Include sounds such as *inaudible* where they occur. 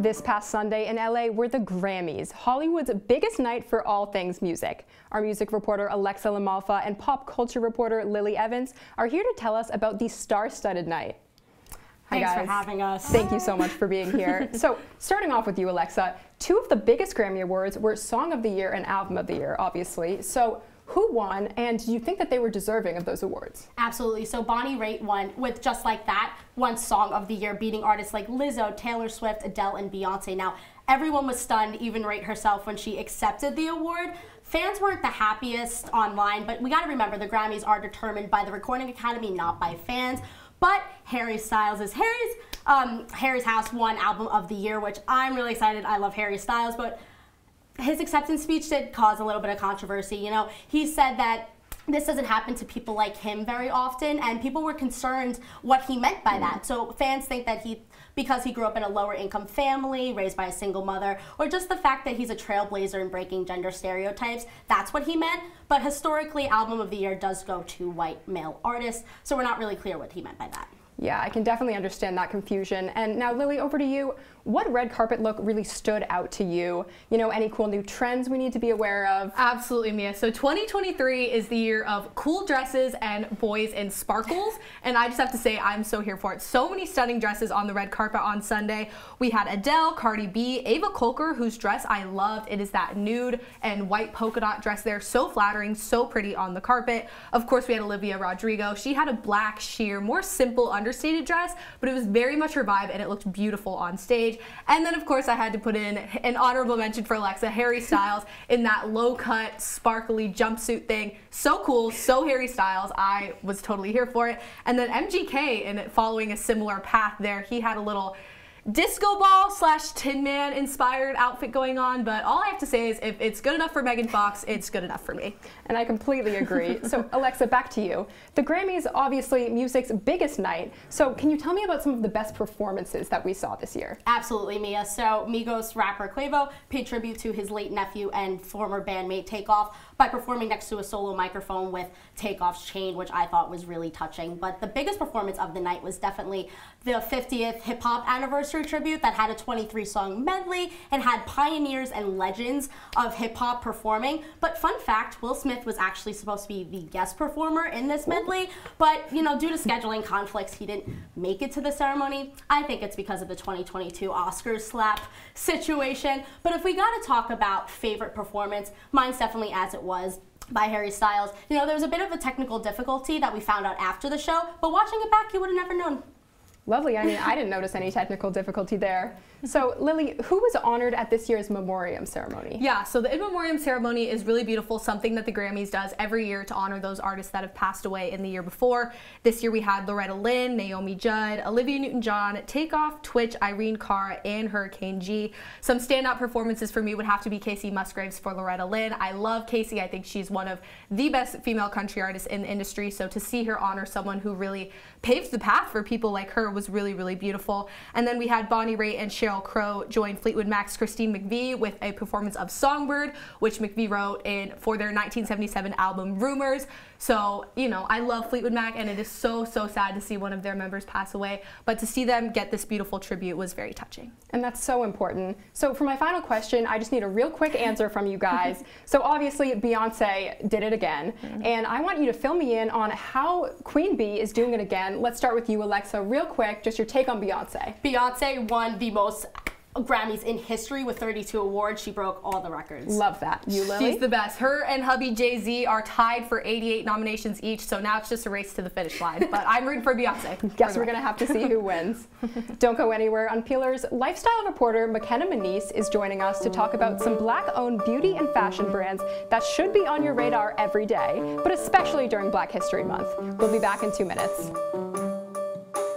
This past Sunday in LA were the Grammys, Hollywood's biggest night for all things music. Our music reporter Alexa LaMalfa and pop culture reporter Lilly Evans are here to tell us about the star-studded night. Hi Thanks guys. for having us. Thank you so much for being here. *laughs* so, starting off with you, Alexa, two of the biggest Grammy Awards were Song of the Year and Album of the Year, obviously. So, who won, and do you think that they were deserving of those awards? Absolutely. So Bonnie Raitt won with just like that, one Song of the Year, beating artists like Lizzo, Taylor Swift, Adele, and Beyonce. Now, everyone was stunned, even Raitt herself, when she accepted the award. Fans weren't the happiest online, but we got to remember the Grammys are determined by the Recording Academy, not by fans. But Harry Styles is Harry's um, Harry's House won Album of the Year, which I'm really excited. I love Harry Styles, but his acceptance speech did cause a little bit of controversy. You know, he said that this doesn't happen to people like him very often, and people were concerned what he meant by that. So fans think that he, because he grew up in a lower income family, raised by a single mother, or just the fact that he's a trailblazer in breaking gender stereotypes, that's what he meant. But historically, Album of the Year does go to white male artists, so we're not really clear what he meant by that. Yeah, I can definitely understand that confusion. And now, Lilly, over to you. What red carpet look really stood out to you? You know, any cool new trends we need to be aware of? Absolutely, Mia. So 2023 is the year of cool dresses and boys in sparkles. *laughs* and I just have to say, I'm so here for it. So many stunning dresses on the red carpet on Sunday. We had Adele, Cardi B, Ava Kolker, whose dress I loved. It is that nude and white polka dot dress there. So flattering, so pretty on the carpet. Of course, we had Olivia Rodrigo. She had a black, sheer, more simple, understated dress, but it was very much her vibe and it looked beautiful on stage And then, of course, I had to put in an honorable mention for Alexa, Harry Styles in that low cut, sparkly jumpsuit thing. So cool, so Harry Styles. I was totally here for it. And then MGK, and following a similar path there, he had a little disco ball slash Tin Man inspired outfit going on, but all I have to say is if it's good enough for Megan Fox, it's good enough for me. And I completely agree. *laughs* so Alexa, back to you. The Grammys, obviously music's biggest night. So can you tell me about some of the best performances that we saw this year? Absolutely, Mia. So Migos rapper Quavo paid tribute to his late nephew and former bandmate Takeoff by performing next to a solo microphone with Takeoff's chain, which I thought was really touching. But the biggest performance of the night was definitely the 50th hip hop anniversary tribute that had a 23 song medley and had pioneers and legends of hip hop performing. But fun fact, Will Smith was actually supposed to be the guest performer in this medley, but you know, due to scheduling conflicts, he didn't make it to the ceremony. I think it's because of the 2022 Oscars slap situation. But if we got to talk about favorite performance, mine's definitely as it was by Harry Styles. You know, there was a bit of a technical difficulty that we found out after the show, but watching it back, you would have never known. Lovely. I mean, I didn't notice any technical difficulty there. So, Lilly, who was honored at this year's memoriam ceremony? Yeah, so the in memoriam ceremony is really beautiful, something that the Grammys does every year to honor those artists that have passed away in the year before. This year we had Loretta Lynn, Naomi Judd, Olivia Newton-John, Takeoff, Twitch, Irene Cara, and Hurricane G. Some standout performances for me would have to be Kacey Musgraves for Loretta Lynn. I love Kacey. I think she's one of the best female country artists in the industry. So to see her honor someone who really paved the path for people like her was really, really beautiful. And then we had Bonnie Raitt and Sheryl Crow joined Fleetwood Mac's Christine McVie with a performance of Songbird, which McVie wrote in for their 1977 album Rumours. So, you know, I love Fleetwood Mac and it is so, so sad to see one of their members pass away. But to see them get this beautiful tribute was very touching. And that's so important. So for my final question, I just need a real quick answer from you guys. *laughs* so obviously Beyonce did it again. Mm -hmm. And I want you to fill me in on how Queen Bey is doing it again. Let's start with you, Alexa, real quick, just your take on Beyonce. Beyonce won the most Grammys in history with 32 awards. She broke all the records. Love that. You, Lilly? She's the best. Her and hubby Jay-Z are tied for 88 nominations each, so now it's just a race to the finish line. But I'm rooting for Beyonce. *laughs* Guess we're going to have to see who wins. *laughs* Don't go anywhere. Unpeeled's lifestyle reporter McKenna Manise is joining us to talk about some black-owned beauty and fashion brands that should be on your radar every day, but especially during Black History Month. We'll be back in two minutes.